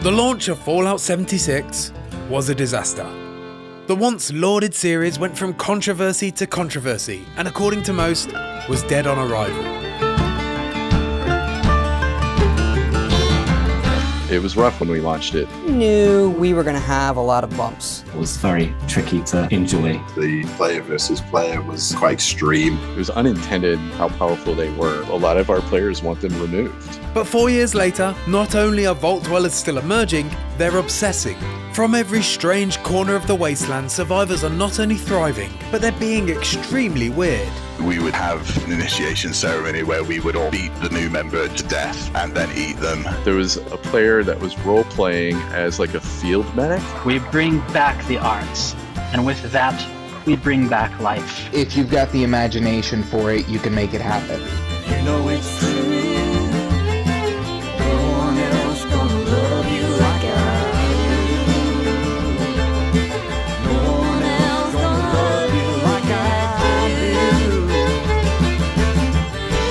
The launch of Fallout 76 was a disaster. The once lauded series went from controversy to controversy, and according to most, was dead on arrival. It was rough when we launched it. Knew we were going to have a lot of bumps. It was very tricky to enjoy. The player versus player was quite extreme. It was unintended how powerful they were. A lot of our players want them removed. But four years later, not only are Vault Dwellers still emerging, they're obsessing. From every strange corner of the wasteland, survivors are not only thriving, but they're being extremely weird. We would have an initiation ceremony where we would all beat the new member to death and then eat them. There was a player that was role playing as like a field medic. We bring back the arts, and with that, we bring back life. If you've got the imagination for it, you can make it happen. You know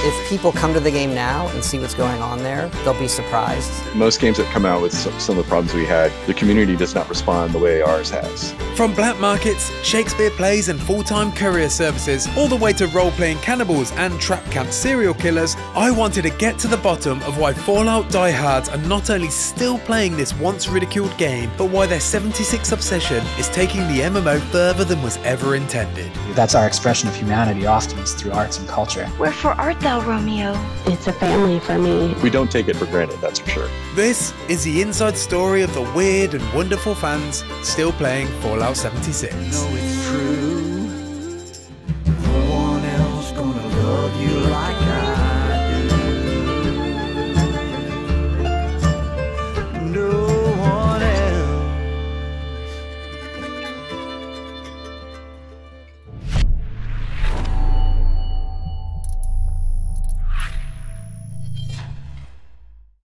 If people come to the game now and see what's going on there, they'll be surprised. Most games that come out with some, some of the problems we had, the community does not respond the way ours has. From black markets, Shakespeare plays, and full time courier services, all the way to role playing cannibals and trap camp serial killers, I wanted to get to the bottom of why Fallout diehards are not only still playing this once ridiculed game, but why their 76 obsession is taking the MMO further than was ever intended. That's our expression of humanity often is through arts and culture. Wherefore art thou, Romeo? It's a family for me. We don't take it for granted, that's for sure. This is the inside story of the weird and wonderful fans still playing Fallout 76.